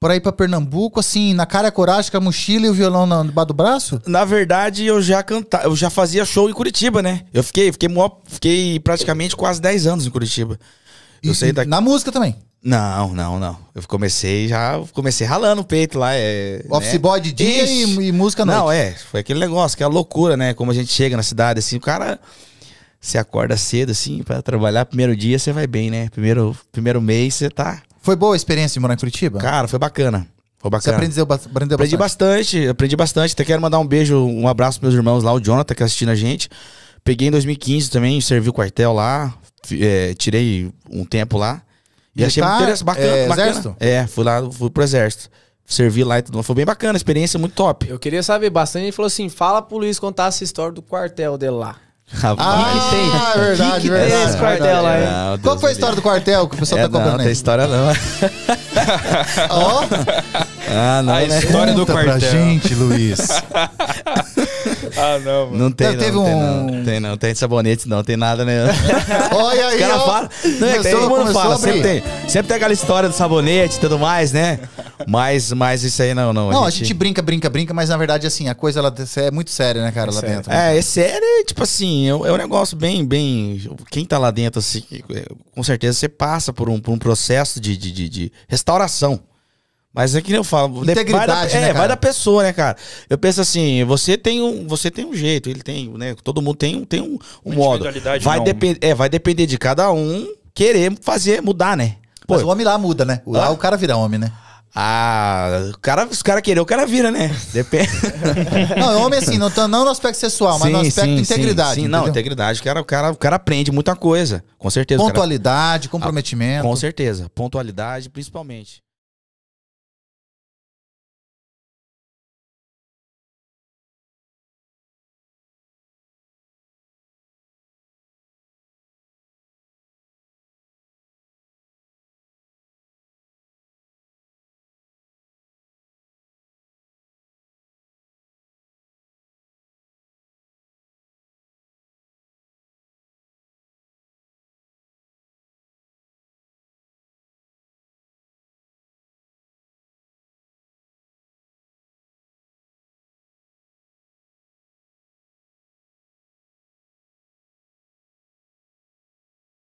pra ir pra Pernambuco, assim, na cara coragem, com a mochila e o violão na- debaixo do braço? Na verdade, eu já cantava, eu já fazia show em Curitiba, né? Eu fiquei, fiquei, fiquei praticamente quase 10 anos em Curitiba. Eu E- saí daqui. Na música também. Não, não, não. Eu comecei já, comecei ralando o peito lá. É, Office né? boy de dia e, e música noite. Não, é, foi aquele negócio, aquela loucura, né? Como a gente chega na cidade, assim, o cara. Você acorda cedo, assim, pra trabalhar. Primeiro dia você vai bem, né? Primeiro, primeiro mês você tá. Foi boa a experiência de morar em Curitiba? Cara, foi bacana. Foi Você bacana. aprendeu, ba- aprendeu Aprendi bastante. bastante, aprendi bastante. Até quero mandar um beijo, um abraço pros meus irmãos lá, o Jonathan, que tá assistindo a gente. Peguei em 2015 também, servi o quartel lá, é, tirei um tempo lá. E achei Militar, muito interessante, bacana, é, bacana. exército? É, fui lá, fui pro exército. Servi lá e tudo. Foi bem bacana, experiência muito top. Eu queria saber bastante. Ele falou assim: fala pro Luiz contar essa história do quartel dele lá. Ah, é verdade, que verdade. esse quartel lá, hein? Não, Qual Deus foi a história do quartel que o pessoal livre. tá É, não, cobrando tem história não. Ó, Ah, não, A né? história do conta pra quartel. gente, Luiz. Ah, não, mano. Não tem, Teve não, tem, um- não. Tem não, tem sabonete, não, tem nada, né? Olha aí, Os caras ó. falam. Não, é que todo mundo fala, a sempre tem, sempre tem aquela história do sabonete e tudo mais, né? Mas, mas isso aí não, não. Não, a gente brinca, brinca, brinca, mas na verdade, assim, a coisa ela é muito séria, né, cara, lá sério. dentro. É, é sério, é, tipo assim, é, um- é um negócio bem, bem. Quem tá lá dentro, assim, é, com certeza você passa por um, por um processo de, de, de- de restauração. Mas é que nem eu falo, de- Integridade, vai da, né, é, cara? vai da pessoa, né, cara? Eu penso assim, você tem um, você tem um jeito, ele tem, né? Todo mundo tem, um- tem um, um modo. Vai, não. depen- é, vai depender de cada um querer fazer, mudar, né? Pô, Mas o homem lá muda, né? Lá Ah. o cara vira homem, né? ah, o cara, os cara querer, o cara vira, né? Depende. Não, homem assim, não, não no aspecto sexual, mas no aspecto de integridade. Sim, não, entendeu? integridade. O cara, o, cara, o cara aprende muita coisa. Com certeza. o cara- Pontualidade, comprometimento. com certeza. Pontualidade, principalmente.